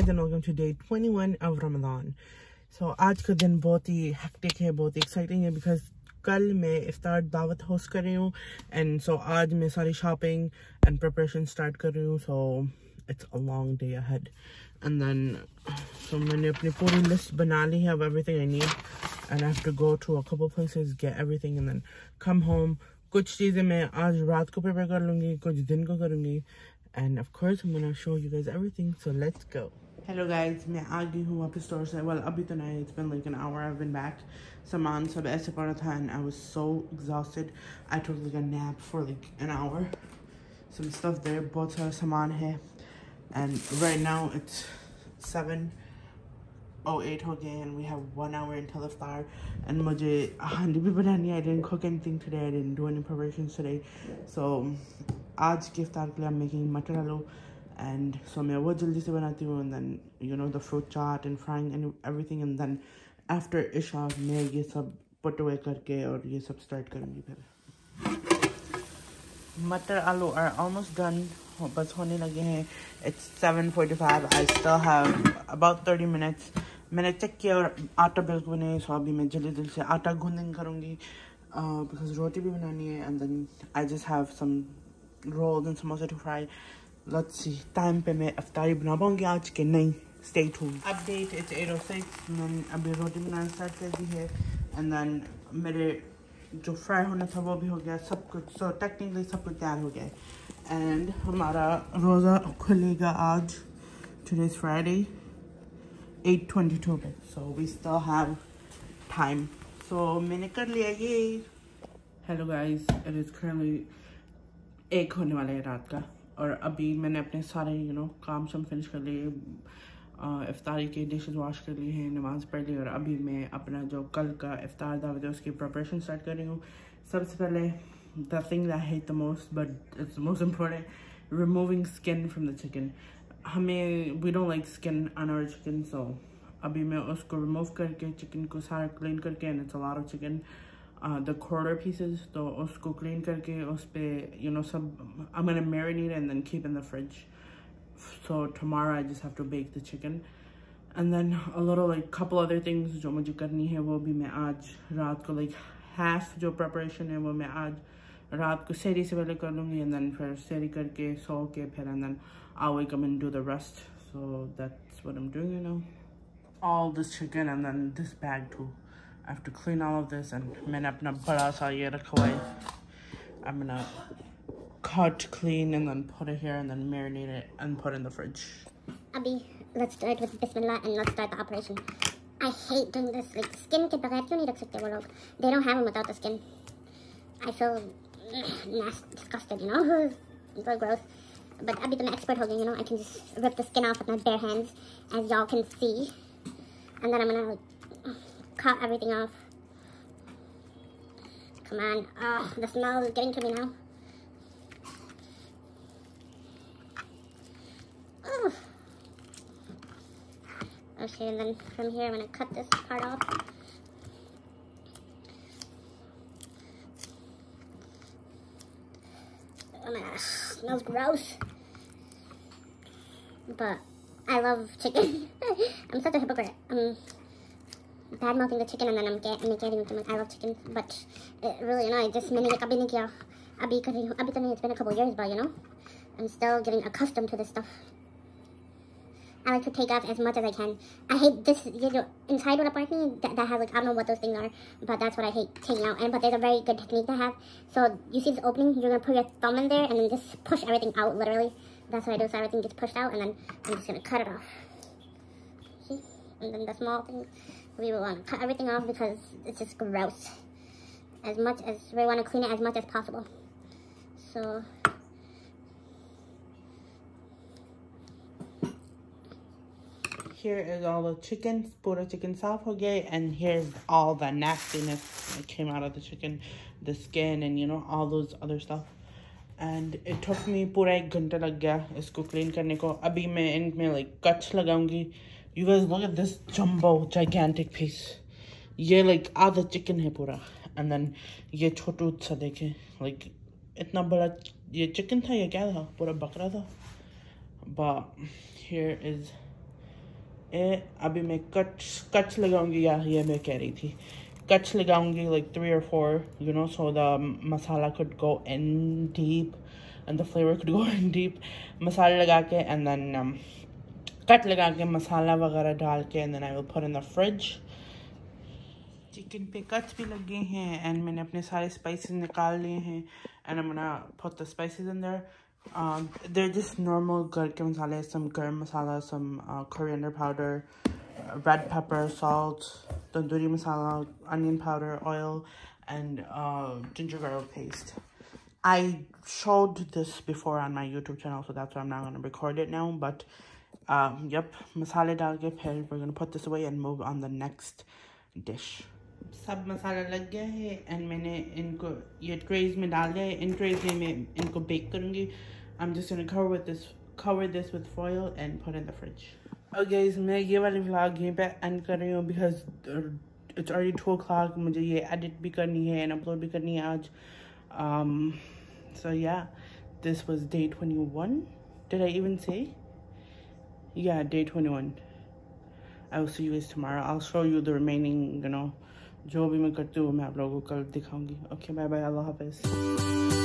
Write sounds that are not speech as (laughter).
Guys and welcome to day 21 of Ramzan so आज का दिन बहुत ही हेक्टिक है, बहुत ही एक्साइटिंग है बिकॉज़ कल मैं इफ्तार दावत होस्ट कर रही हूँ। एंड सो आज मैं सारी शॉपिंग एंड प्रिपरेशन स्टार्ट कर रही हूँ। So it's a long day ahead and then so मैंने अपनी पूरी लिस्ट बना ली है अब everything I need and I to go to a couple places get everything and then come home कुछ चीज़ें मैं आज रात को प्रिपेयर कर लूँगी, कुछ दिन को करूँगी। And of course, i'm gonna show you guys everything so, let's go hello guys मैं आ गई हूँ वापस स्टोर से well अभी तो नहीं it's been like an hour I've been back सामान सब ऐसे पड़ा था and I was so exhausted I took like a nap for like an hour some stuff there बहुत सारा सामान है and right now it's 7 08 हो गए and we have one hour until iftar and मुझे हांडी भी बनानी I didn't cook anything today I didn't do any preparations today so आज के इफ्तार के लिए I'm making मटर आलू and so मैं वो जल्दी से बनाती हूँ and then you know the fruit chaat and frying and everything and then after isha मैं ये सब put away करके और ये सब start करूँगी फिर मटर आलू are almost done बस होने लगे हैं it's 7:45 I still have about 30 minutes मैंने चेक किया और आटा बिल्कुल नहीं सो अभी मैं जल्दी जल्दी से आटा गूंदन करूँगी बिकॉज़ रोटी भी बनानी है and then I just have some rolls and let's see time पे मैं अफ्तारी बना पाऊँगी आज के नहीं स्टे tuned. अपडेट इट्स 806 मैंने अभी रोटी बनाना स्टार्ट कर दी है एंड देन मेरे जो फ्राई होना था वो भी हो गया, सब कुछ सो टेक्निकली सब कुछ तैयार हो गया है. एंड हमारा रोज़ा खुलेगा आज टुडे इज़ फ्राइडे 8.22 पे so we still have time so मैंने कर लिया ये. Hello guys it is currently एक होने वाला है रात का. और अभी मैंने अपने सारे यू you नो know, काम शम फिनिश कर लिए इफ्तारी के डिशेस वॉश कर लिए हैं नमाज़ पढ़ ली और अभी मैं अपना जो कल का इफ्तार दावत है उसकी प्रिपरेशन स्टार्ट कर रही हूँ। सबसे पहले the thing that hate the most but it's most important removing skin from the chicken हमें we don't like skin on our chicken so अभी मैं उसको रिमूव करके चिकन को सारा क्लीन करके and it's a chicken the quarter pieces तो उसको क्लीन करके उस पर यू नो सब I'm gonna marinate and then keep in the fridge so tomorrow I just have to bake the chicken and then a little like couple other things जो मुझे करनी है वो भी मैं आज रात को like half जो preparation है वो मैं आज रात को सेरी से पहले कर लूँगी and then फिर सेरी करके सो के फिर and then I'll wake up and do the rest so that's what I'm doing you know all this chicken and then this bag too I have to clean all of this and मैंने अपना बड़ा सा ये रखा हुआ है I'm gonna cut, clean, and then put it here and then marinate it and put it in the fridge. Abhi, let's start with Bismillah and let's start the operation. I hate doing this. Like, skin ke baghair kyun nahi rakh sakte wo log? They don't have them without the skin. I feel (sniffs) nasty, disgusted, you know? (laughs) so gross. But abhi to main expert ho gayi, you know? I can just rip the skin off with my bare hands, as y'all can see. And then I'm gonna like, cut everything off. Come on. Oh, the smell is getting to me now. Oh. Okay, and then from here I'm gonna cut this part off. Oh my gosh, smells gross. But I love chicken. (laughs) I'm such a hypocrite. I'm bad mouthing the chicken and then I'm get, making it. I love chicken, but uh, it really annoying. Just many I've been here. I've been it's been a couple years, but you know, I'm still getting accustomed to this stuff. I like to take off as much as I can. I hate this, you know, inside of a parking that, that has like, I don't know what those things are, but that's what I hate taking out. And But there's a very good technique to have. So you see this opening, you're gonna put your thumb in there and then just push everything out, literally. That's what I do, so everything gets pushed out and then I'm just gonna cut it off. See? And then the small thing we will want to cut everything off because it's just gross. As much as, we want to clean it as much as possible. So here is all the chicken pura chicken साफ हो गया and here's all the nastiness that came out of the chicken the skin and you know all those other stuff and it took me पूरा एक घंटा लग गया इसको clean करने को अभी मैं इनमें like cuts लगाऊंगी You guys look at this jumbo gigantic piece. ये लाइक आधा चिकन है पूरा एंड देन ये छोटू सा देखे लाइक इतना बड़ा ये चिकन था या क्या था? पूरा बकरा था? बा हियर इज़ ए, अभी मैं कट्स कट्स लगाऊँगी, या, ये मैं कह रही थी। कट्स लगाऊँगी लाइक थ्री और four you know so the masala could go in deep and the flavour could go in deep masala लगा के एंड देन कट लगा के मसाला वगैरह डाल के and then I will put in the fridge chicken पे cuts भी लगे हैं एंड मैंने अपने सारे स्पाइसेस निकाल लिए हैं and I'm gonna put the spices in there um, they're just normal good masala some garam masala some uh, coriander powder uh, red pepper salt tandoori masala onion powder oil and uh, ginger garlic paste I showed this before on my YouTube channel, so that's why I'm not going to record it now. But, um, yep, masala dal ke we're going to put this away and move on the next dish. सब मसाला लग गया है and मैंने इनको ये trays में डाल दिया है इन ट्रेज में मैं इनको बेक करूँगी I am just cover with this cover this with foil and put in the fridge okay guys मैं ये वाली vlog यहीं पे end कर रही हूँ because it's already two o'clock मुझे ये edit भी करनी है and upload भी करनी है आज um so yeah this was day 21 did I even say yeah day 21 I will see you guys tomorrow I'll show you the remaining you know जो भी मैं करती हूँ मैं आप लोगों को कल दिखाऊंगी ओके बाय बाय अल्लाह हाफिज़